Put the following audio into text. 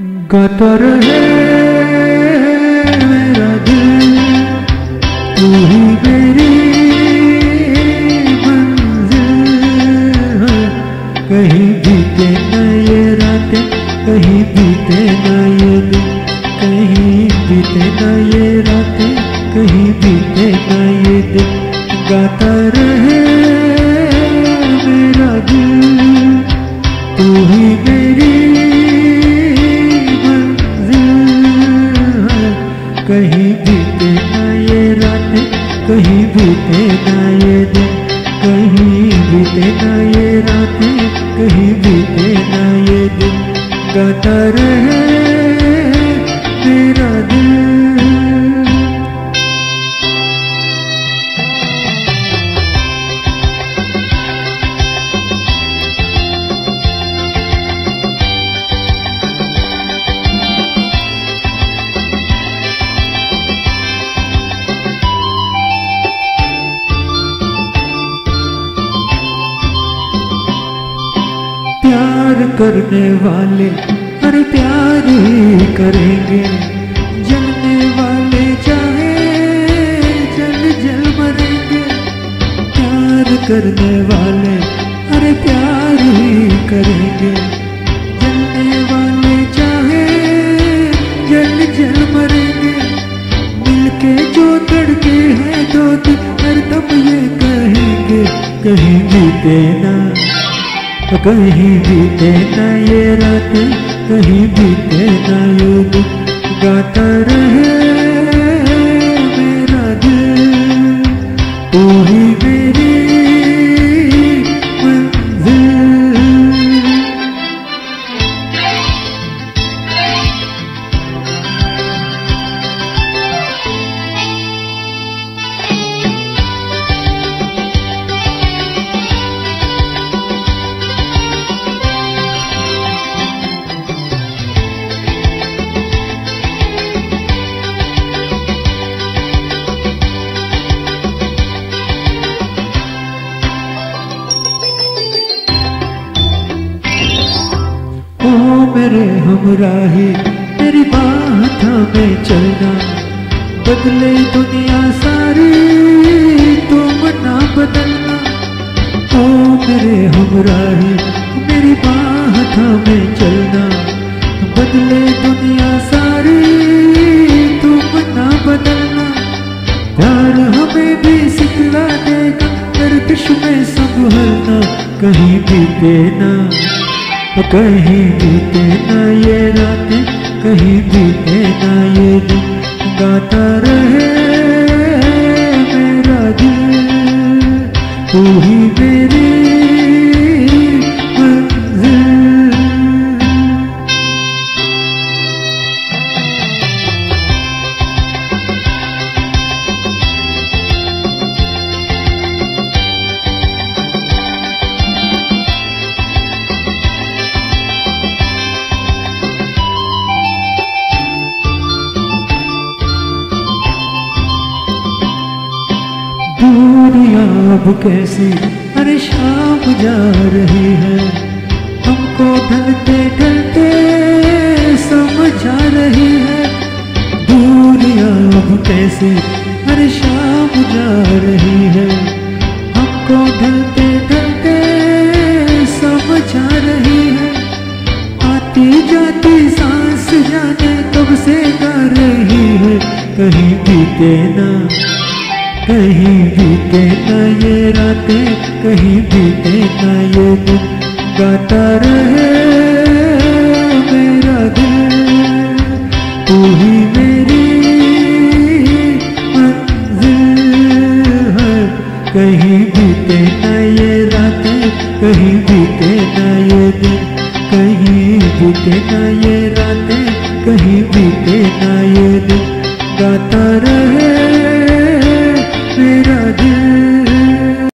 गाता मेरा दिल। तू ही मेरी मंजिल कहीं बीते न ये रातें, कहीं बीते न ये दिन। कहीं बीते न ये रातें, कहीं बीते न ये दिन। गाता रहे मेरा दिल। तू ही मेरी कहीं बीते ना ये दिन, कहीं बीते ना ये रातें, कहीं बीते ना ये दिन। गाता रहे प्यार करने वाले अरे प्यार ही करेंगे। जलने वाले चाहे जल जल मरेंगे। प्यार करने वाले अरे प्यार ही करेंगे। जलने वाले चाहे जल जल मरेंगे। मिलके जो तड़के हैं दो दिन हर दम ये कहेंगे कहीं बीते ना कहीं बीते ना ये रात, कहीं बीते ना ये दिन, गाता रहे मेरा दिल। तू ही मेरे हमराही, तेरी बात थामे चलना। बदले दुनिया सारी, तुम ना बदलना। ओ मेरे हमराही, मेरी बाह थामे चलना। बदले दुनिया सारी, तुम ना बदलना। प्यार हमें भी सिखला देगा गर्दिश में संभलना, कहीं भी ना कहीं बीते ना ये रातें कहीं बीते ना ये दिन गाता रहे। दूरियाँ अब कैसी? अरे शाम जा रही है। हमको ढलते ढलते समझा रही है। दूरियाँ अब कैसी? अरे शाम जा रही है। हमको ढलते ढलते समझा रही है। आती जाती सांस जाने कब से गा रही है। कहीं बीते ना कहीं बीते ना ये रातें, कहीं बीते ना ये दिन। गाता रहे मेरा दिल, तू ही मेरी मंजिल है। कहीं बीते ना ये रातें, कहीं बीते ना ये दिन। कहीं बीते ना ये रातें, कहीं बीते ना ये दिन। गाता रहे मेरा दिल